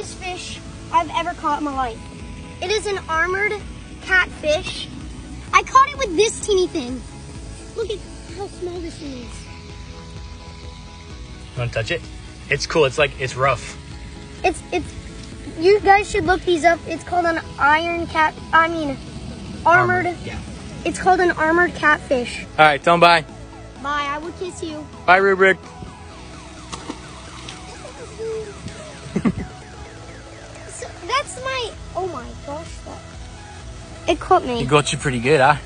biggest fish I've ever caught in my life. It is an armored catfish. I caught it with this teeny thing. Look at how small this thing is. You want to touch it? It's cool. It's like it's rough. It's it's. You guys should look these up. It's called an iron cat. I mean, armored. Yeah. It's called an armored catfish. All right, tell them bye. Bye. I will kiss you. Bye, Rubric. That's my. Oh my gosh. That, it caught me. You got you pretty good, huh?